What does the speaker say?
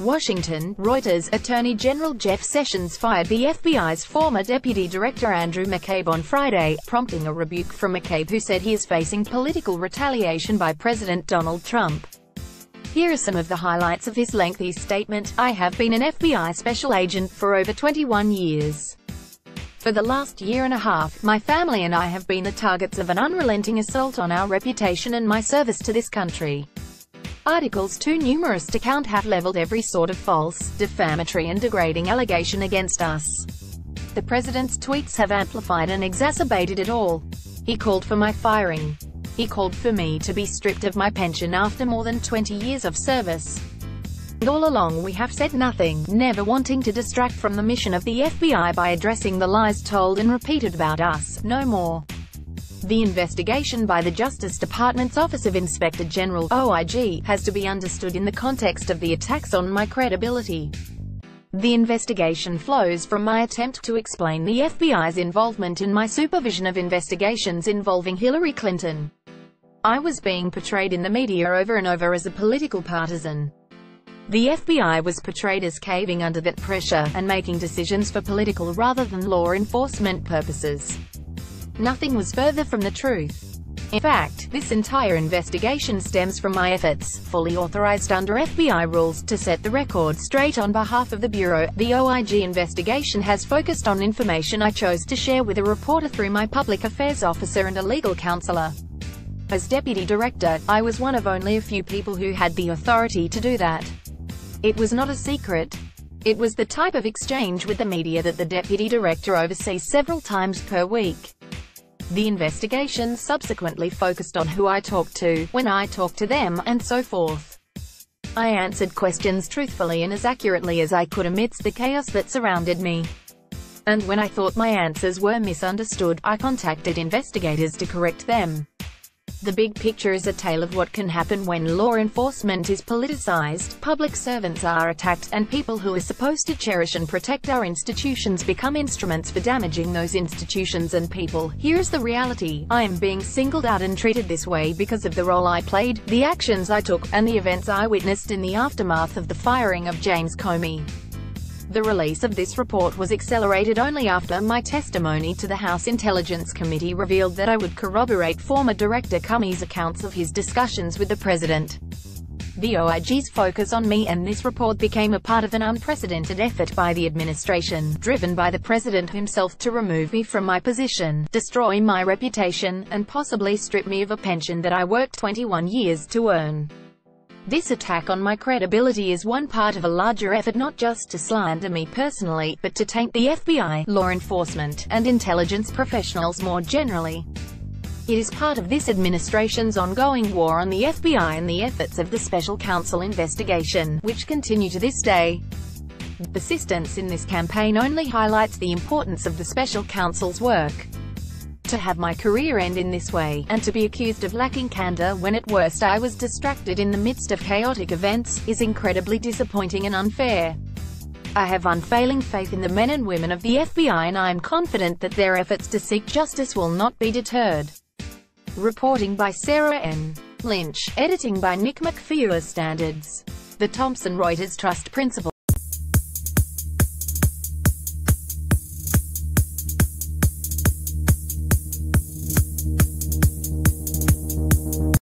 Washington, Reuters, Attorney General Jeff Sessions fired the FBI's former Deputy Director Andrew McCabe on Friday, prompting a rebuke from McCabe who said he is facing political retaliation by President Donald Trump. Here are some of the highlights of his lengthy statement. I have been an FBI special agent for over 21 years. For the last year and a half, my family and I have been the targets of an unrelenting assault on our reputation and my service to this country. Articles too numerous to count have leveled every sort of false, defamatory and degrading allegation against us. The president's tweets have amplified and exacerbated it all. He called for my firing. He called for me to be stripped of my pension after more than 20 years of service. And all along we have said nothing, never wanting to distract from the mission of the FBI by addressing the lies told and repeated about us, no more. The investigation by the Justice Department's Office of Inspector General, OIG, has to be understood in the context of the attacks on my credibility. The investigation flows from my attempt to explain the FBI's involvement in my supervision of investigations involving Hillary Clinton. I was being portrayed in the media over and over as a political partisan. The FBI was portrayed as caving under that pressure, and making decisions for political rather than law enforcement purposes. Nothing was further from the truth. In fact, this entire investigation stems from my efforts, fully authorized under FBI rules, to set the record straight on behalf of the Bureau. The OIG investigation has focused on information I chose to share with a reporter through my public affairs officer and a legal counselor. As deputy director, I was one of only a few people who had the authority to do that. It was not a secret. It was the type of exchange with the media that the deputy director oversees several times per week. The investigation subsequently focused on who I talked to, when I talked to them, and so forth. I answered questions truthfully and as accurately as I could amidst the chaos that surrounded me. And when I thought my answers were misunderstood, I contacted investigators to correct them. The big picture is a tale of what can happen when law enforcement is politicized, public servants are attacked, and people who are supposed to cherish and protect our institutions become instruments for damaging those institutions and people. Here's the reality. I am being singled out and treated this way because of the role I played, the actions I took, and the events I witnessed in the aftermath of the firing of James Comey. The release of this report was accelerated only after my testimony to the House Intelligence Committee revealed that I would corroborate former Director Comey's accounts of his discussions with the President. The OIG's focus on me and this report became a part of an unprecedented effort by the administration, driven by the President himself to remove me from my position, destroy my reputation, and possibly strip me of a pension that I worked 21 years to earn. This attack on my credibility is one part of a larger effort not just to slander me personally, but to taint the FBI, law enforcement, and intelligence professionals more generally. It is part of this administration's ongoing war on the FBI and the efforts of the Special Counsel investigation, which continue to this day. Persistence in this campaign only highlights the importance of the Special Counsel's work. To have my career end in this way, and to be accused of lacking candor when at worst I was distracted in the midst of chaotic events, is incredibly disappointing and unfair. I have unfailing faith in the men and women of the FBI and I am confident that their efforts to seek justice will not be deterred. Reporting by Sarah N. Lynch, editing by Nick McFewer Standards. The Thomson Reuters Trust Principle